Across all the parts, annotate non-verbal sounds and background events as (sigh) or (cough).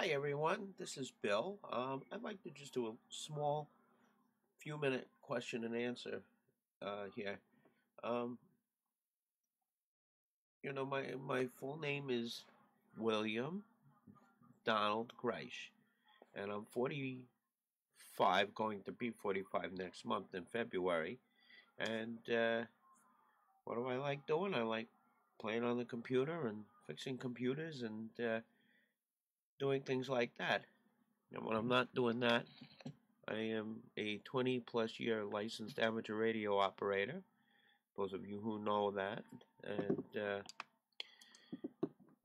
Hi everyone, this is Bill. Um, I'd like to just do a small few minute question and answer uh, here. Um, you know, my, my full name is William Donald Griesch, and I'm 45, going to be 45 next month in February. And uh, what do I like doing? I like playing on the computer and fixing computers and uh, doing things like that. And when I'm not doing that, I am a 20 plus year licensed amateur radio operator. Those of you who know that. And, uh,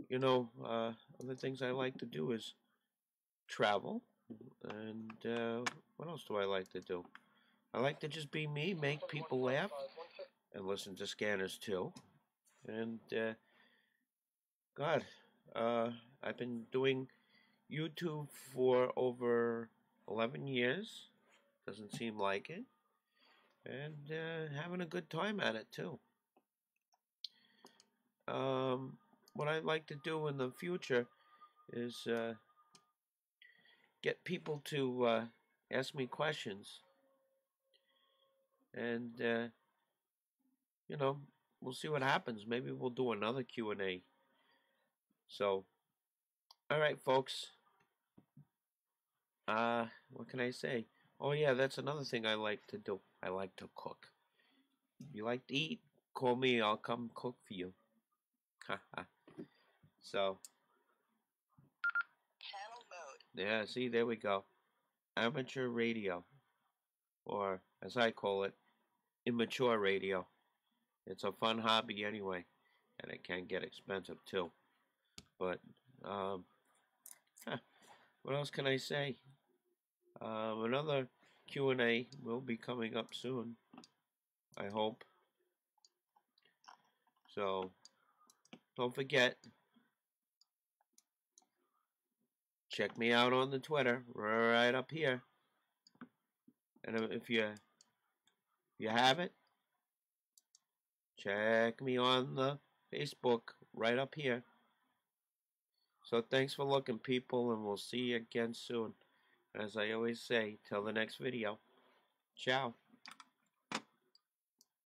you know, uh, other things I like to do is travel. And uh, what else do I like to do? I like to just be me, make people laugh, and listen to scanners too. And, uh, God, uh, I've been doing YouTube for over 11 years. Doesn't seem like it. And uh, having a good time at it, too. Um, what I'd like to do in the future is uh, get people to uh, ask me questions. And, uh, you know, we'll see what happens. Maybe we'll do another Q&A. So, all right, folks. Uh, what can I say? Oh yeah, that's another thing I like to do. I like to cook. You like to eat? Call me. I'll come cook for you. Haha. so. Channel mode. Yeah. See, there we go. Amateur radio, or as I call it, immature radio. It's a fun hobby anyway, and it can get expensive too. But um, huh, (laughs) what else can I say? Um, another Q&A will be coming up soon. I hope. So, don't forget, check me out on the Twitter, right up here. And if you, if you have it, check me on the Facebook, right up here. So thanks for looking, people, and we'll see you again soon. As I always say, till the next video. Ciao.